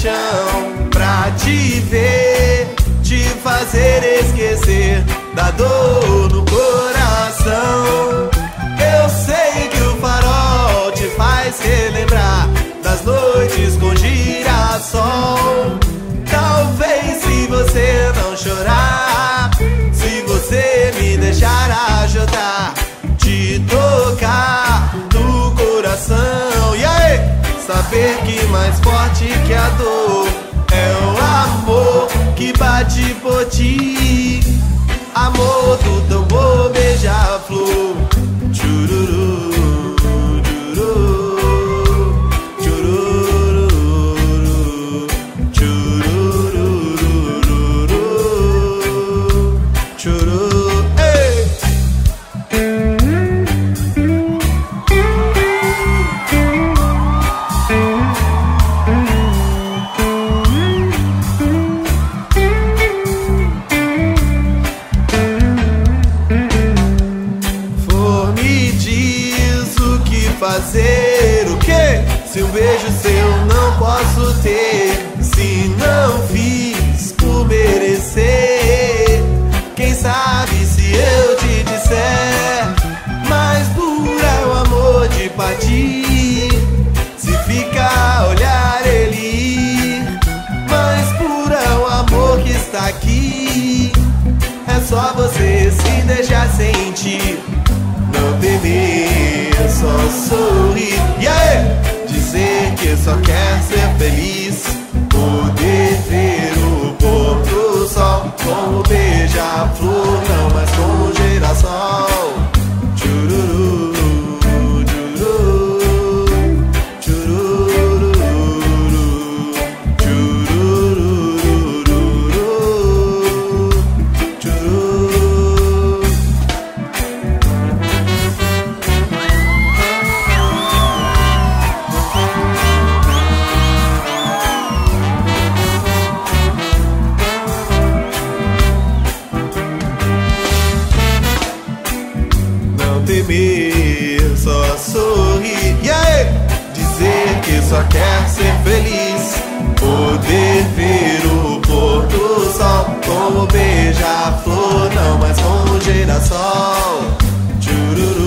paixão pra te ver, te fazer esquecer da dor saber que mais forte que a dor é o amor que bate por ti. Amor do tambor beija-flor. Fazer, o que? Se um beijo seu não posso ter, se não fiz por merecer, quem sabe se eu te disser, mais dura é o amor de partir, se ficar olhar ele mais pura é o amor que está aqui. É só você se deixar sentir. Não temer, só sorrir. E aí? Dizer que só quer ser feliz. Poder só quer ser feliz. Poder ver o pôr do sol, como beija-flor, não mais com o girassol. Tchururu.